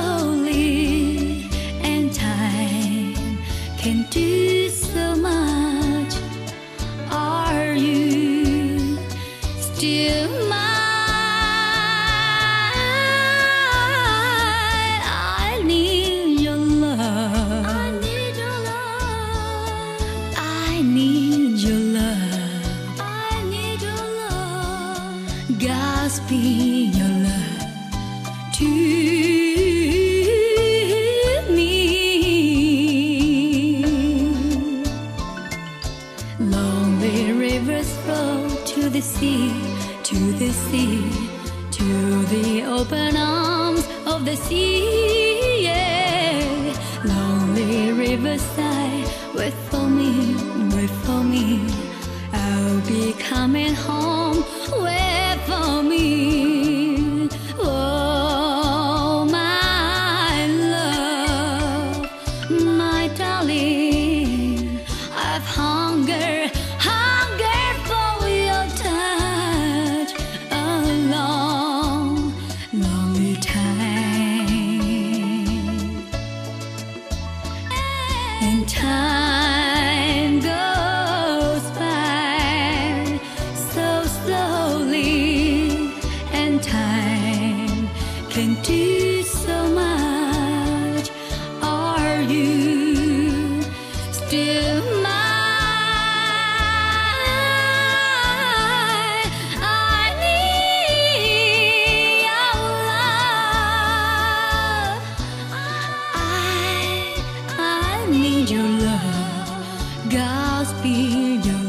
slowly, and time can do so much. Are you still mine? I need your love. I need your love. I need your love. I need your love. Godspeed your love to Lonely rivers flow to the sea, to the sea, to the open arms of the sea. Yeah. Lonely rivers sigh, wait for me, wait for me. I'll be coming home, wait for me. Oh, my love, my darling, time. And time goes by so slowly, and time can do so much. Are you still your love. Godspeed your